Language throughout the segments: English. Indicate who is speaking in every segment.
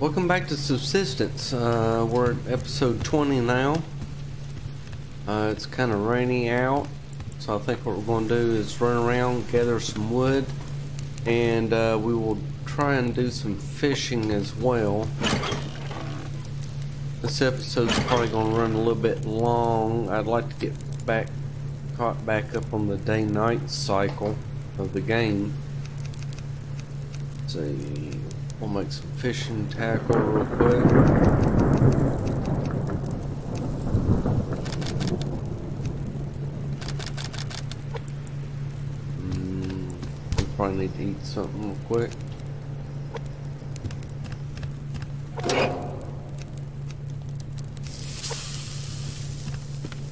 Speaker 1: Welcome back to Subsistence. Uh, we're at episode 20 now. Uh, it's kind of rainy out, so I think what we're going to do is run around, gather some wood, and uh, we will try and do some fishing as well. This episode's probably going to run a little bit long. I'd like to get back caught back up on the day-night cycle of the game. Let's see. We'll make some fishing tackle real quick. Mm, we probably need to eat something real quick.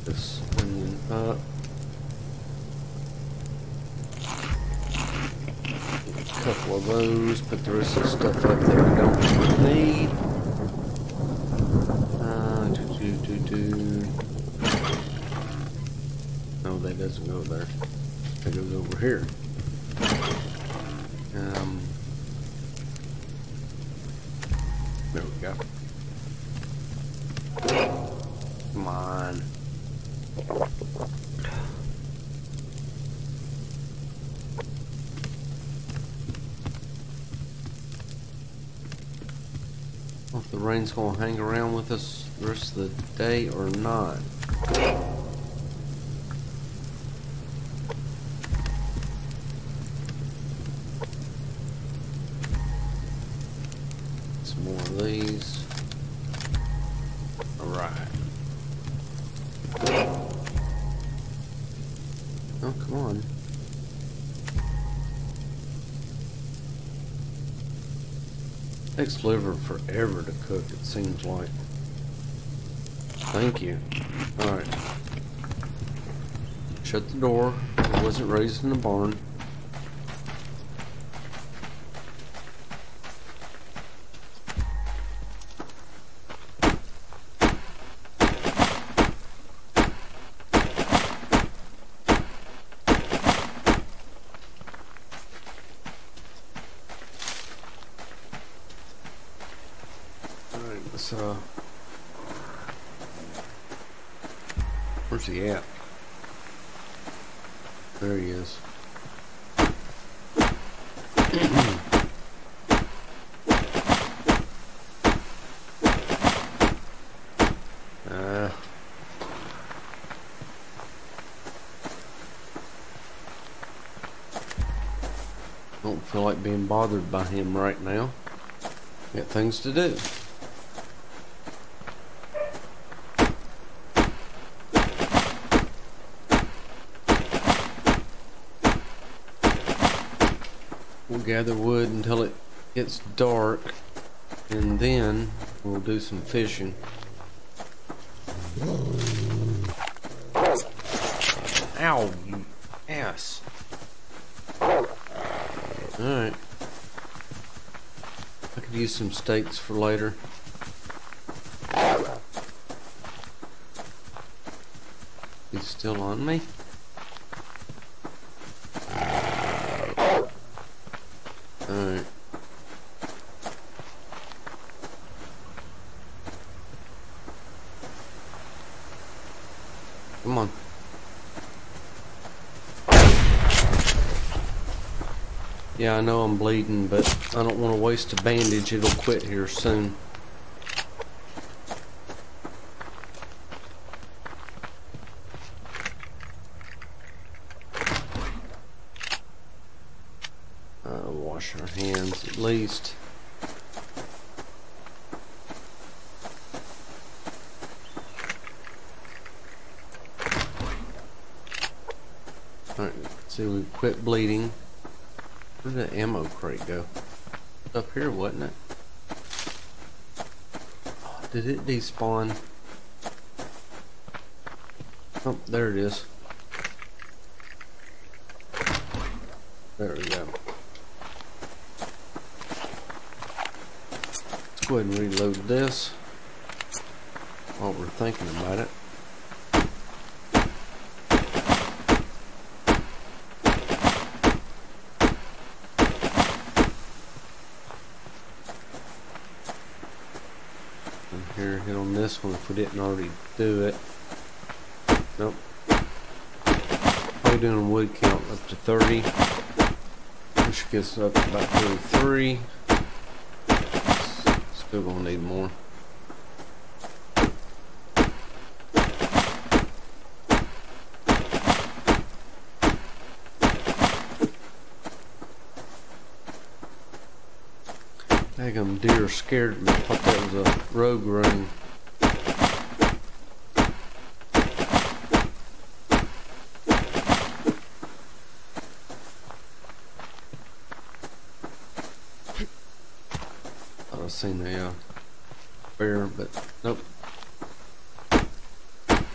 Speaker 1: This onion up. a couple of those, put the rest of the stuff up that we don't need. Uh, do, do, do, do. No, that doesn't go there. That goes over here. Um, there we go. Come on. if the rain's gonna hang around with us the rest of the day or not. Takes liver forever to cook, it seems like. Thank you. Alright. Shut the door. I wasn't raised in a barn. Alright, let's uh Where's he at? There he is. uh don't feel being bothered by him right now. Got things to do. We'll gather wood until it gets dark, and then we'll do some fishing. Ow, you ass. Alright. I could use some steaks for later. He's still on me? Alright. Come on. Yeah, I know I'm bleeding, but I don't want to waste a bandage. It'll quit here soon. Uh, wash our hands at least. Alright, see we quit bleeding. Where did the ammo crate go? Up here, wasn't it? Did it despawn? Oh, there it is. There we go. Let's go ahead and reload this while we're thinking about it. here, hit on this one if we didn't already do it. Nope. We're doing a wood count up to 30. Which gets up to about 33. Still gonna need more. Daggum deer scared me. I thought that was a rogue ring. Thought I seen a uh, bear, but nope.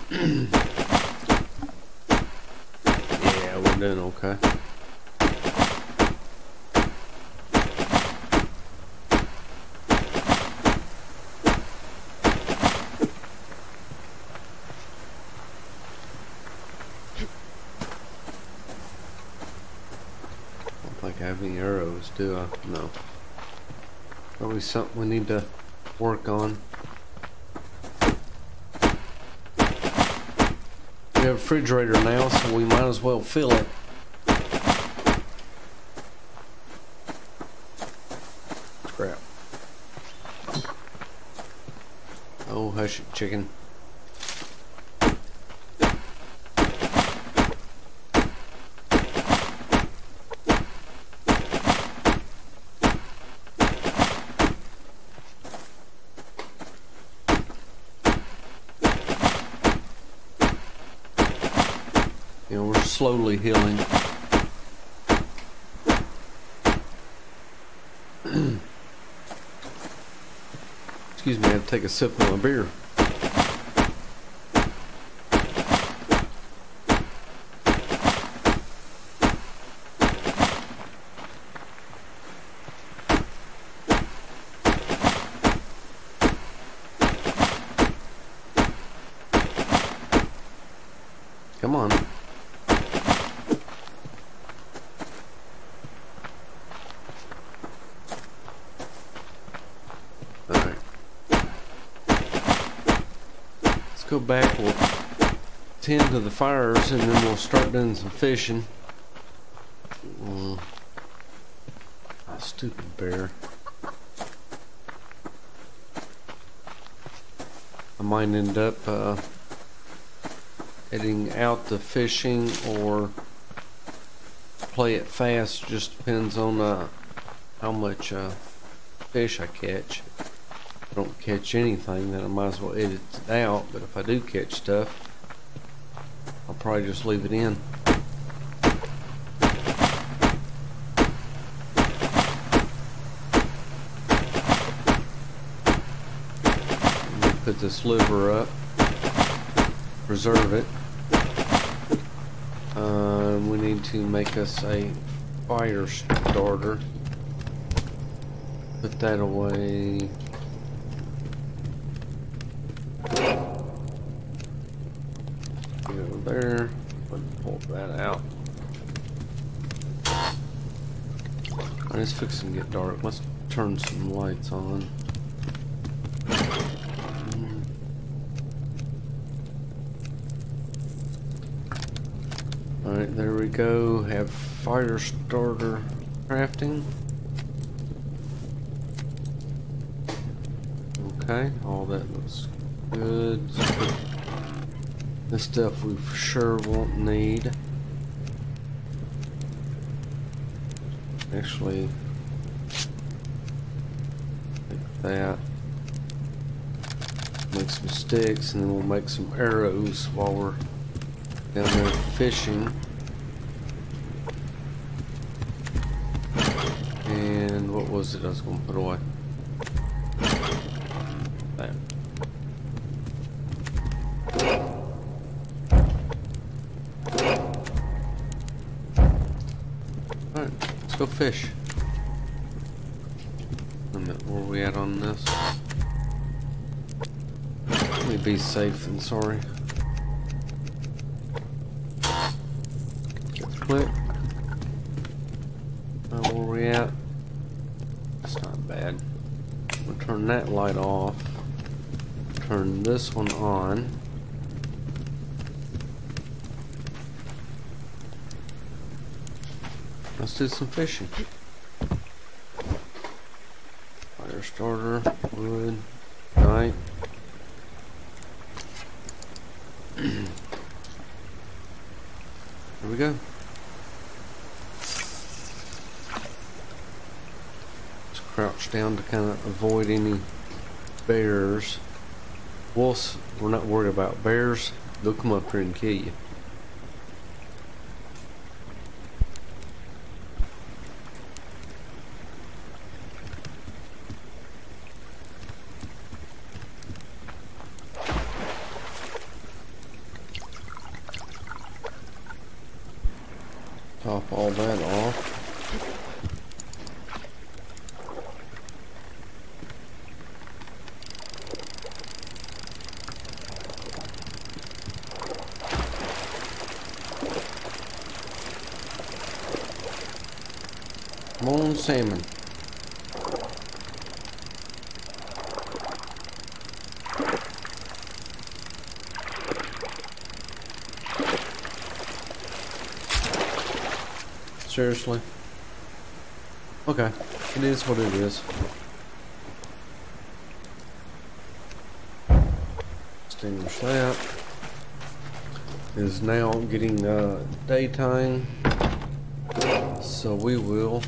Speaker 1: yeah, we're doing okay. like I have any arrows, do I? No. Probably something we need to work on. We have a refrigerator now, so we might as well fill it. Crap. Oh, hush it, chicken. Slowly healing. Excuse me, I have to take a sip of my beer. Come on. Alright. Let's go back. We'll tend to the fires and then we'll start doing some fishing. Mm. Ah, stupid bear. I might end up uh, heading out the fishing or play it fast. Just depends on uh, how much uh, fish I catch. If I don't catch anything, then I might as well edit it out. But if I do catch stuff, I'll probably just leave it in. Put this liver up, preserve it. Uh, we need to make us a fire starter. Put that away. Go there. Pull that out. Alright, it's fixing to get dark. Let's turn some lights on. Alright, there we go. Have fire starter crafting. Okay, all that looks good. This stuff we for sure won't need. Actually, like that. Make some sticks and then we'll make some arrows while we're down there fishing. And what was it I was going to put away? Alright, let's go fish. Be safe and sorry. Click. Uh, where we at? That's not bad. We'll turn that light off. turn this one on. Let's do some fishing. Fire starter, wood, night. Here we go. Just crouch down to kind any bears. Wolves, we're not worried about. Bears, they'll come up here and kill you. Top all that off. Salmon. Seriously? Okay. It is what it is. Extinguish that. It is now getting uh, daytime. So we will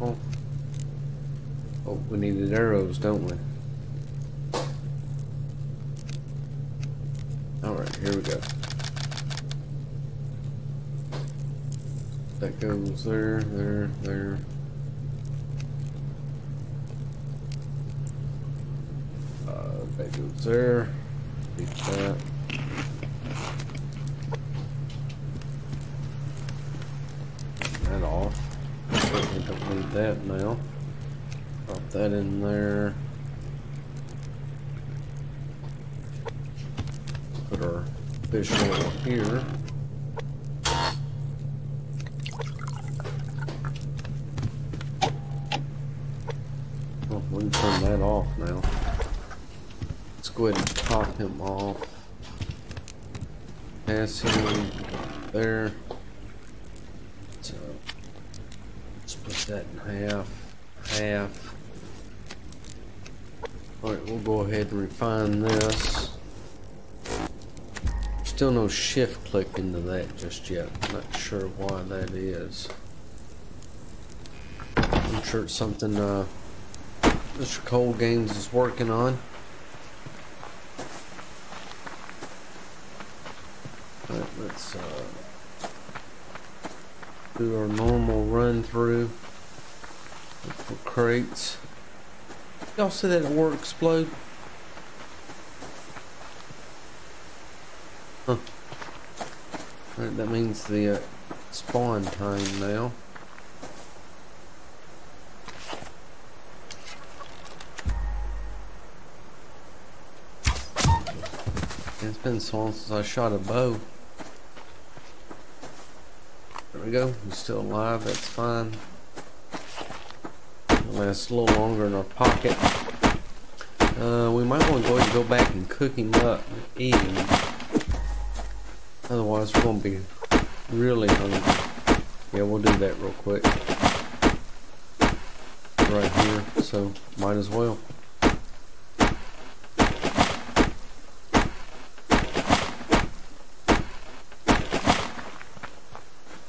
Speaker 1: Oh, we needed arrows, don't we? Alright, here we go. That goes there, there, there. Uh, that goes there. That. That off. Certainly don't need that now. Drop that in there. Put our fish oil here. Well, we can turn that off now. Let's go ahead and pop him off. Pass him there. So let's put that in half. Half. Alright, we'll refine this. Still no shift click into that just yet. Not sure why that is. I'm sure it's something uh, Mr. ColdGames is working on. Alright, let's uh, do our normal run through for crates. Y'all see that ore explode? Huh. Alright, that means the uh, spawn time now. It's been so long since I shot a bow. There we go. He's still alive. That's fine. It'll last a little longer in our pocket. Uh, we might want to go go back and cook him up and eat him. Otherwise, we're going to be really hungry. Yeah, we'll do that real quick. Right here, so might as well.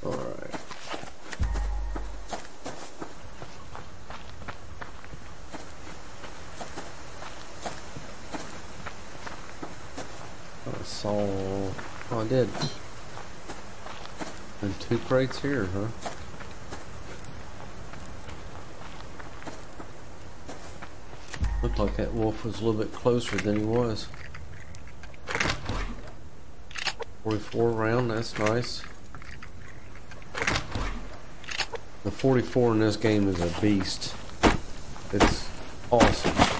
Speaker 1: Alright. I saw. Oh, I did. And two crates here, huh? Looked like that wolf was a little bit closer than he was. 44 round, that's nice. The 44 in this game is a beast. It's Awesome.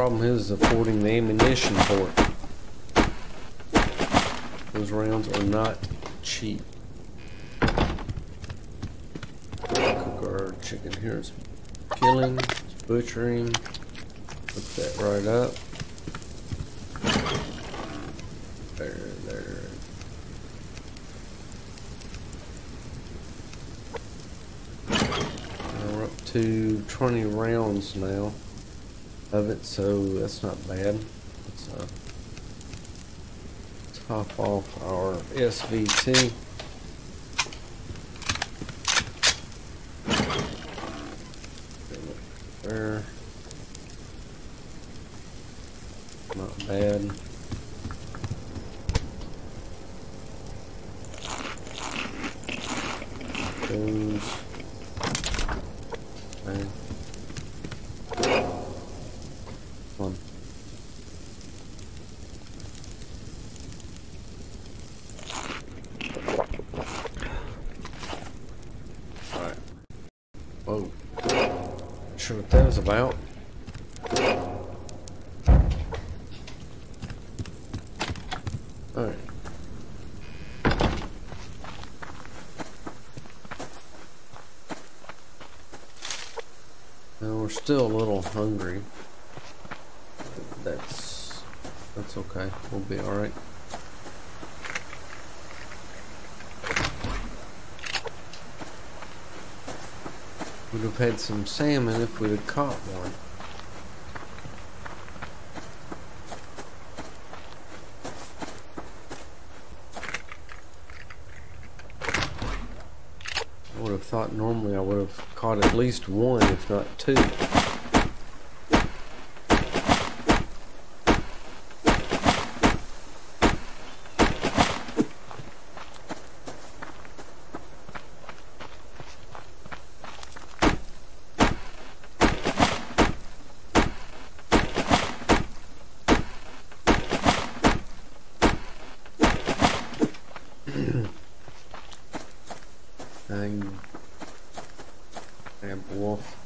Speaker 1: Problem is affording the ammunition for it. Those rounds are not cheap. Cook our chicken here. It's killing, it's butchering. Look that right up. There, there. Now we're up to 20 rounds now of it, so that's not bad. Let's uh, top off our SVT. There. Not bad. Those. Okay. One. Alright. Whoa. Sure what that about. Alright. Now we're still a little hungry. That's that's okay. We'll be alright. Would have had some salmon if we'd have caught one. I would have thought normally I would have caught at least one, if not two. Dang. Damn wolf.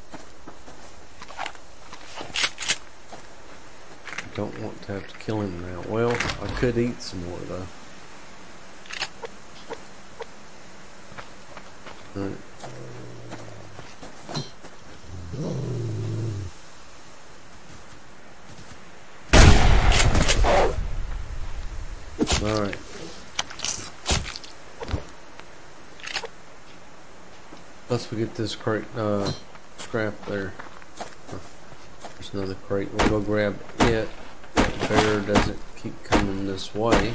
Speaker 1: Don't want to have to kill him now. Well, I could eat some more though. Alright. Let's we get this crate, uh, scrap there. There's another crate. We'll go grab it. Bear doesn't keep coming this way.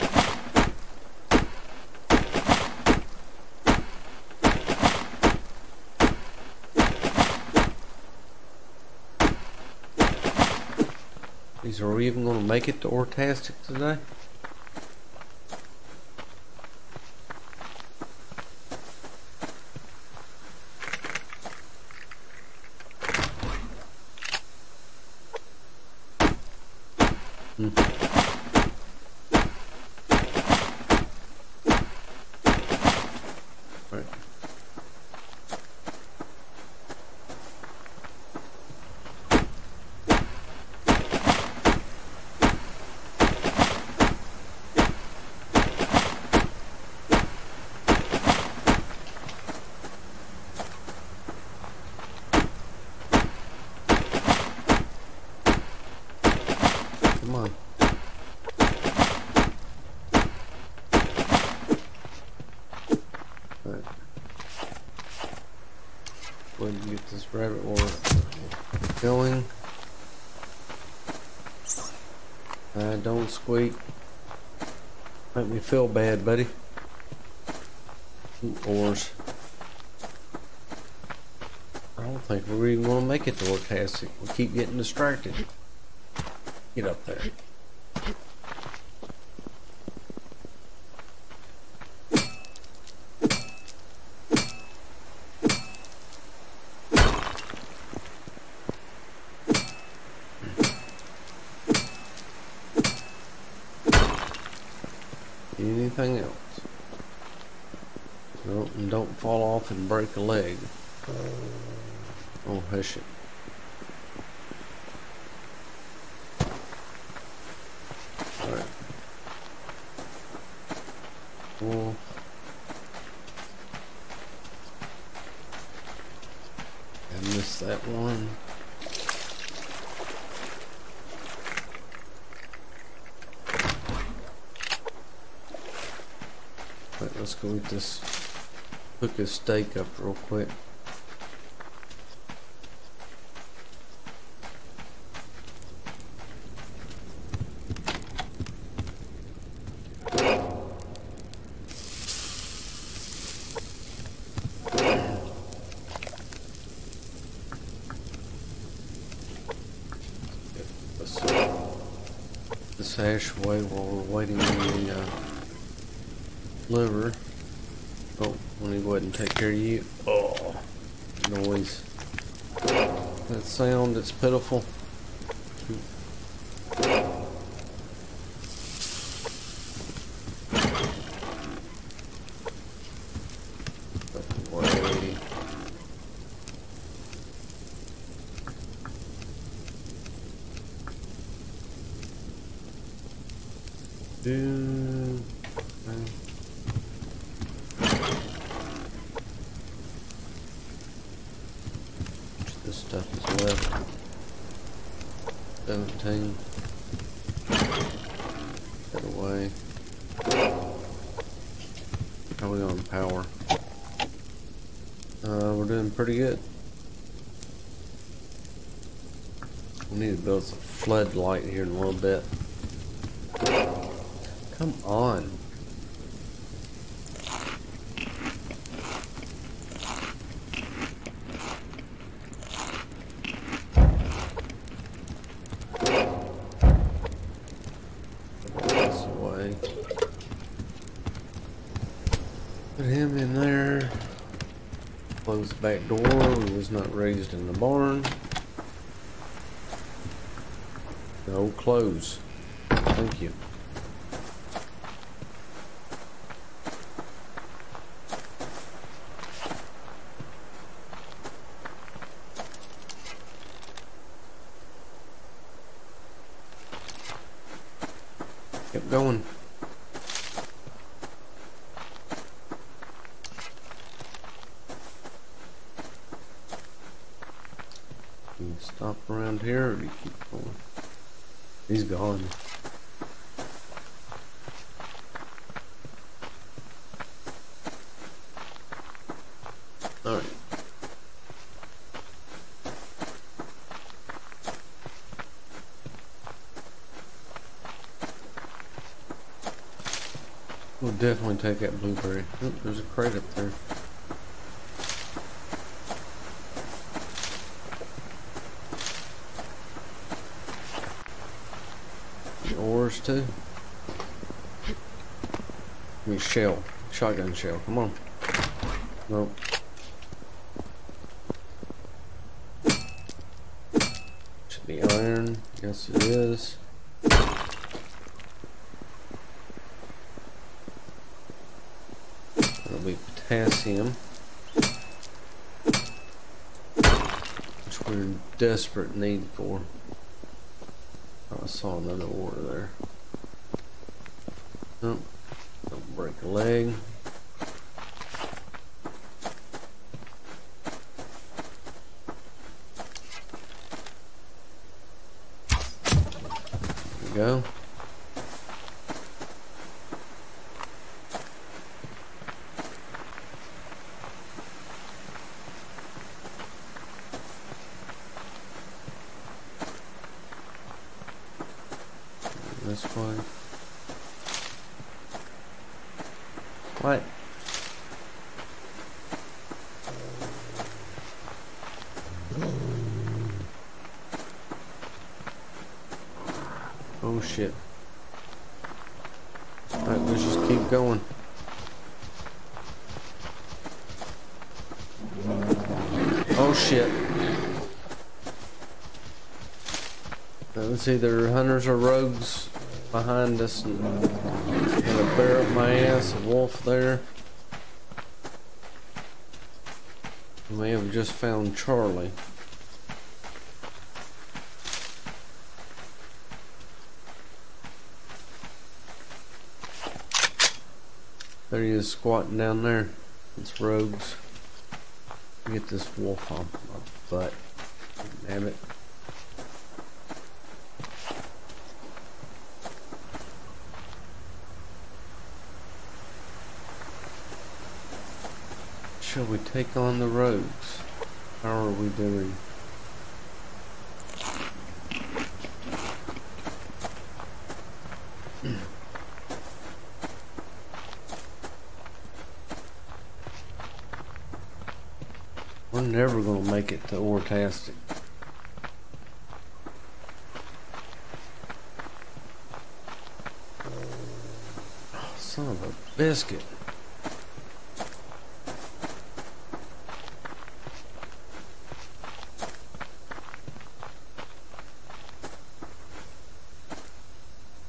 Speaker 1: Are we even going to make it to Ortastic today? Right. Come on. Right. Go ahead and get this rabbit water going. Uh, don't. Make me feel bad, buddy. Ooh, Oars. I don't think we're even going to make it to Ortastic. We keep getting distracted. Get up there. Anything else? Oh, and don't off and break a leg. Oh, hush it. Alright. I missed that one. Right, let's go with this hook a stake up real quick. this hash away while we're waiting on the uh, liver. Oh, let me go ahead and take care of you. Oh, noise. That sound, it's pitiful. Do this stuff is left. Seventeen. That away. How are we on power? Uh, we're doing pretty good. We need to build some floodlight here in a little bit. Come on. This way. Put him in there. Close the back door. He was not raised in the barn. No clothes. Thank you. Kept going. You stop around here or do you keep going? He's gone. Alright. We'll definitely take that blueberry. Oh, there's a crate up there. Oars too. Shell. Shotgun shell. Come on. Nope. Should be iron. Yes it is. That'll be potassium. Which we're in desperate need for. I saw another order there. Nope. Don't break a leg. There we go. This way. What? Oh shit. Alright, let's just keep going. Oh shit. That was either hunters or rogues behind us and had a bear up my ass, a wolf there. We may have just found Charlie. There he is squatting down there. It's Rogues. Get this wolf on my butt. Damn it. Shall we take on the rogues? How are we doing? Hmm. We're never gonna make it to Ortastic. Son of a biscuit.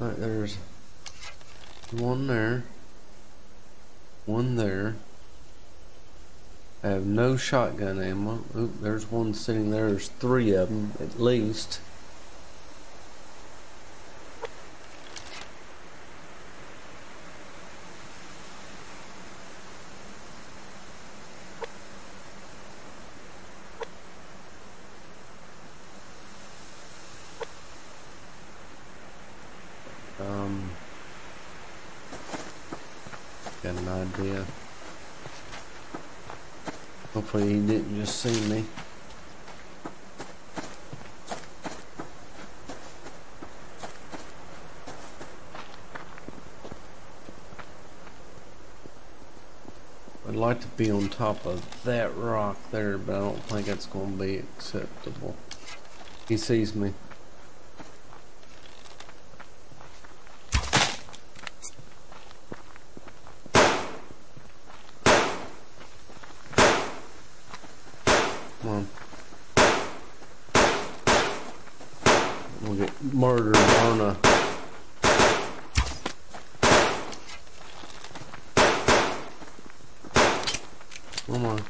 Speaker 1: Right, there's one there, one there. I have no shotgun ammo. Oop, there's one sitting there. There's three of them at least. Um, got an idea. Hopefully he didn't just see me. I'd like to be on top of that rock there, but I don't think that's going to be acceptable. He sees me. Come on. We'll get murdered on a Come on.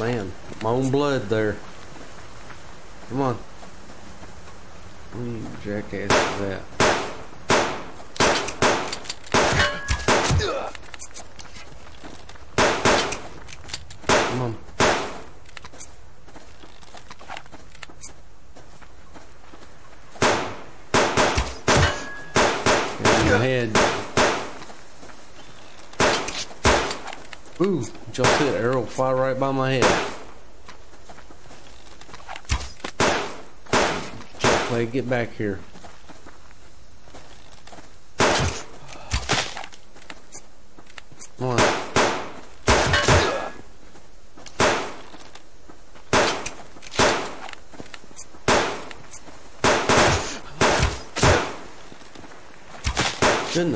Speaker 1: Man, my own blood there. Come on. What you jackass is that? Come on. Get head. Ooh, see that arrow fly right by my head? Clay, get back here. Come on.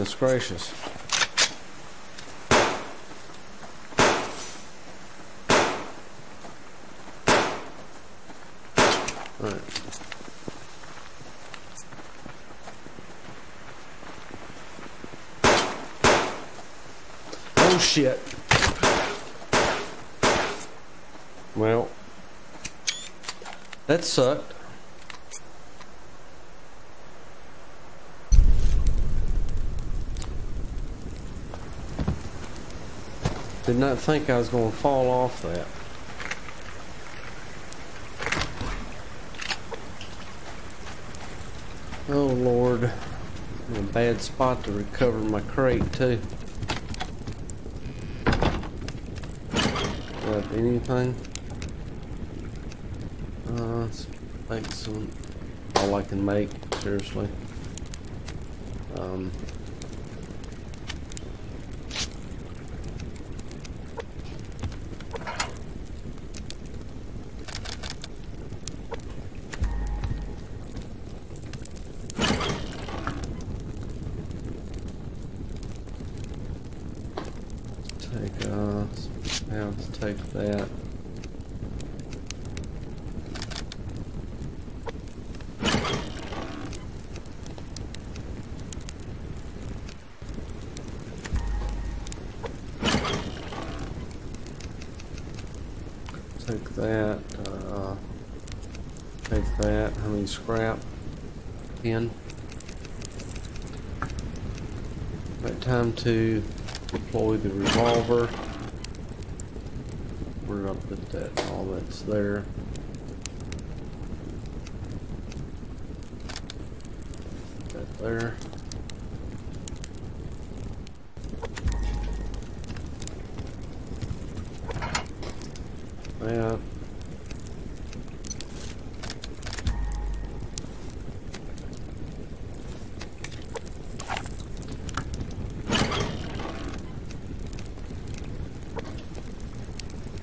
Speaker 1: Goodness gracious. Right. Oh shit. Well, that sucked. Did not think I was going to fall off that. Oh Lord. In a bad spot to recover my crate too. Got anything? Uh, make some. All I can make, seriously. Um. Take uh, yeah, let's take that. take that, uh, take that, how many scrap? Ten. Right, time to deploy the revolver. We're gonna put that? All that's there. That there. Yeah.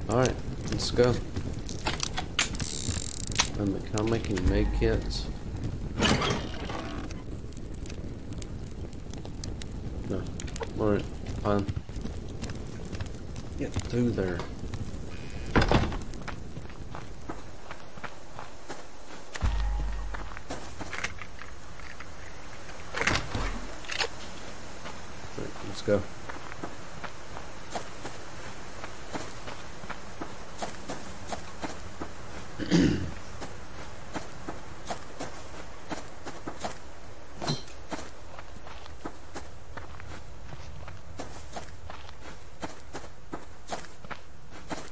Speaker 1: Alright, let's go. I'm, can I make kits? No. Alright, fine. Get through there. Right, let's go.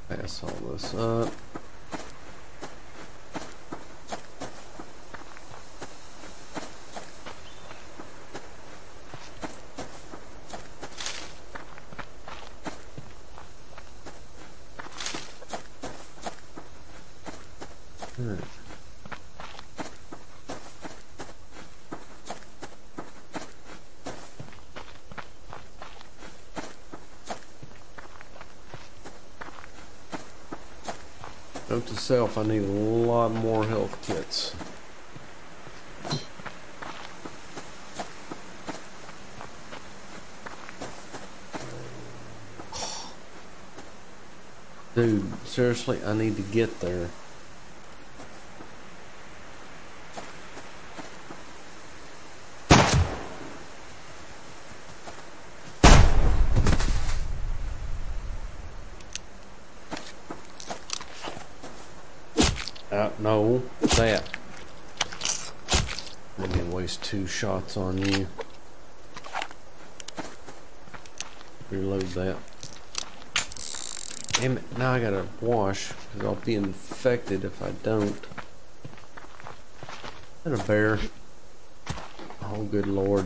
Speaker 1: Pass all this up. Alright. Note to self, I need a lot more health kits. Dude, seriously, I need to get there. Uh, no, that. I'm gonna waste two shots on you. Reload that. Damn it, now I gotta wash, because I'll be infected if I don't. That a bear? Oh, good lord.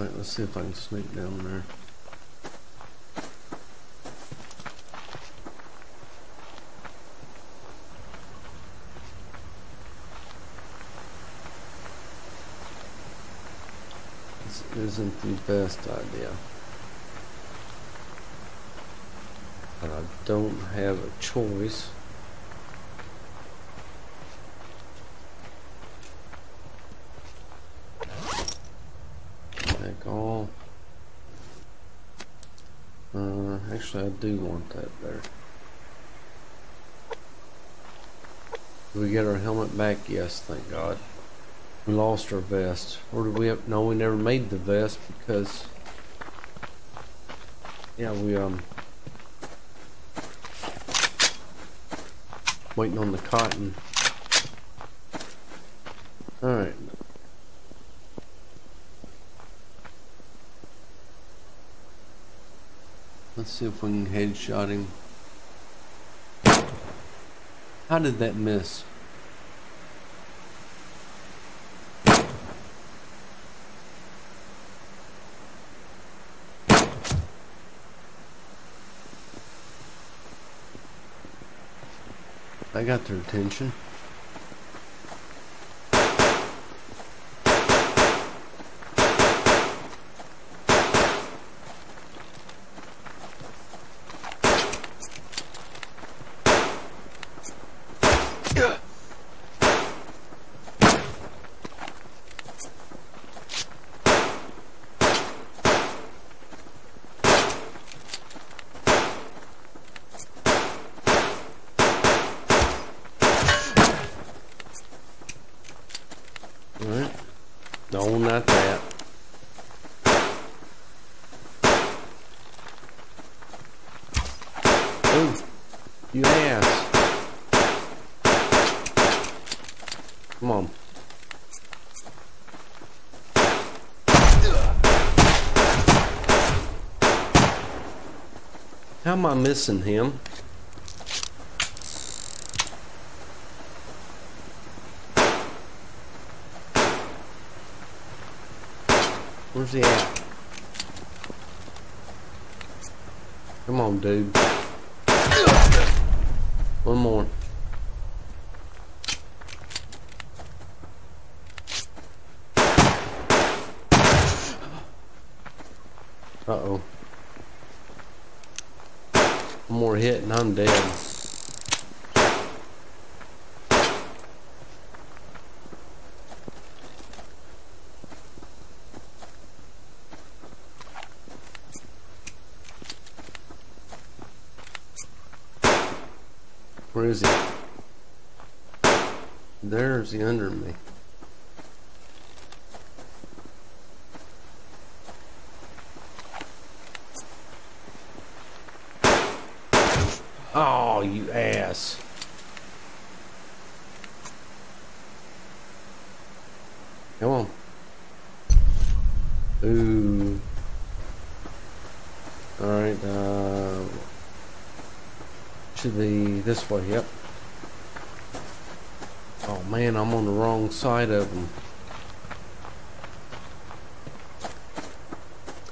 Speaker 1: Alright, let's see if I can sneak down there. This isn't the best idea. But I don't have a choice. Back all. Uh, actually, I do want that there. Did we get our helmet back? Yes, thank God. We lost our vest. Or did we have, no, we never made the vest because, yeah, we, um, waiting on the cotton. Alright. Let's see if we can headshot him. How did that miss? I got their attention. Missing him? Where's he at? Come on, dude. One more. Uh-oh. One more hit and I'm dead. Where is he? There's he under me. Oh, you ass. Come on. Ooh. Alright, uh... Should be this way, yep. Oh man, I'm on the wrong side of them.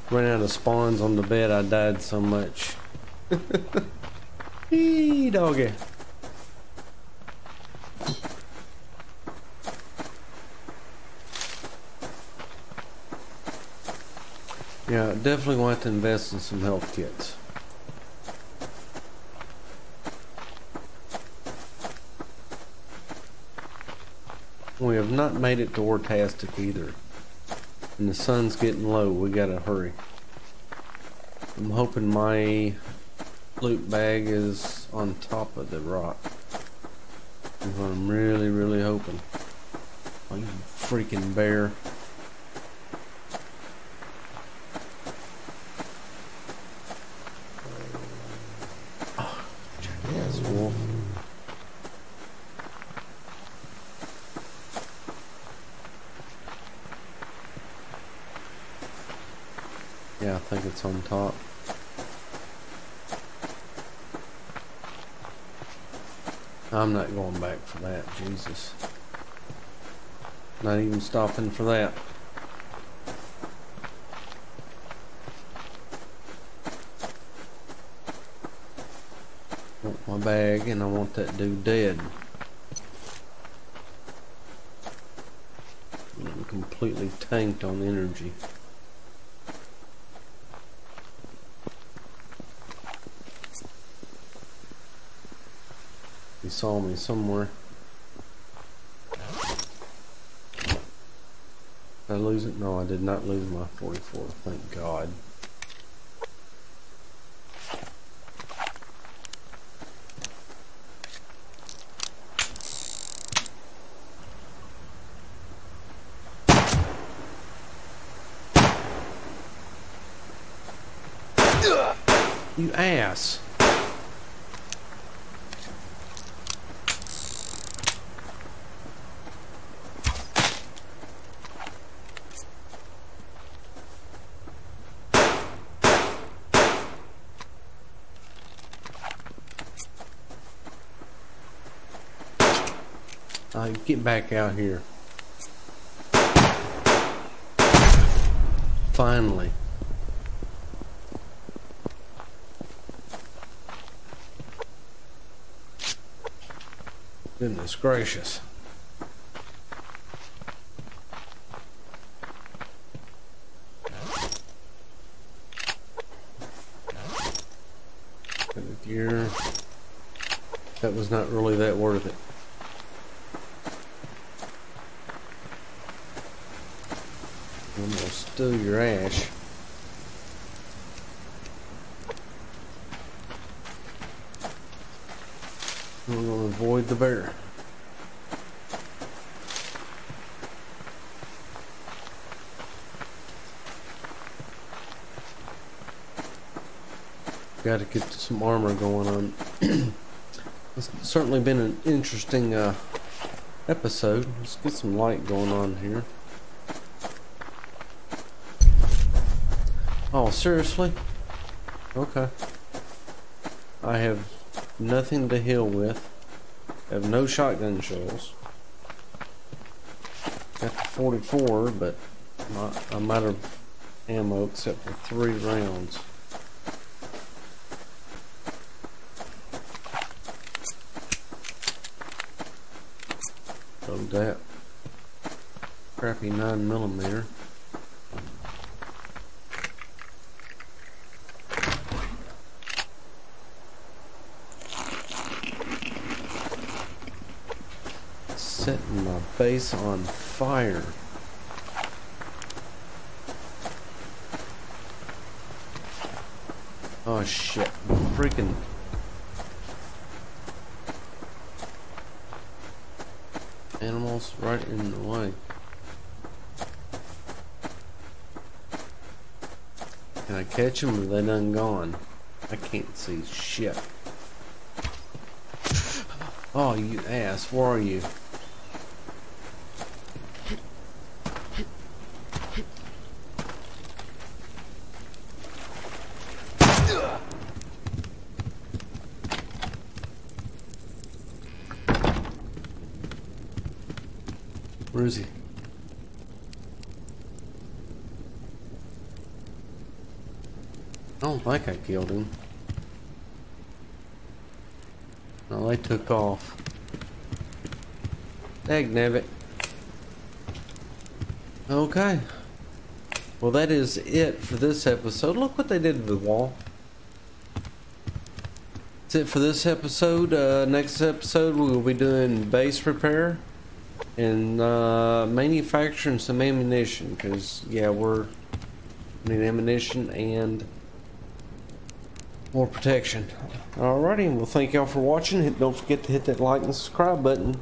Speaker 1: Ran out of spawns on the bed, I died so much. Hey, doggy. Yeah, definitely want to invest in some health kits. We have not made it to Ortastic either. And the sun's getting low, we gotta hurry. I'm hoping my loot bag is on top of the rock. Is what I'm really, really hoping. You freaking bear. Oh, yes, wolf. Yeah, I think it's on top. I'm not going back for that, Jesus. Not even stopping for that. Want my bag and I want that dude dead. I'm completely tanked on energy. He saw me somewhere. I lose it? No, I did not lose my 44, thank God. You ass. Uh, get back out here. Finally. Goodness gracious. That was not really that worth it. I'm gonna steal your ash. We're gonna avoid the bear. Got to get some armor going on. it's certainly been an interesting uh, episode. Let's get some light going on here. Oh, seriously? Okay. I have nothing to heal with. I have no shotgun shells. Got the 44, but not, I'm out of ammo except for three rounds. So that crappy 9 millimeter. Base on fire. Oh shit, freaking animals right in the way. Can I catch them or they done gone? I can't see shit. Oh, you ass, where are you? Where is he? Killed him. No, they took off. Dagnabbit. Okay. Well, that is it for this episode. Look what they did to the wall. That's it for this episode. Uh, next episode, we will be doing base repair and uh, manufacturing some ammunition because yeah we're need ammunition and more protection. Alrighty well thank y'all for watching. Don't forget to hit that like and subscribe button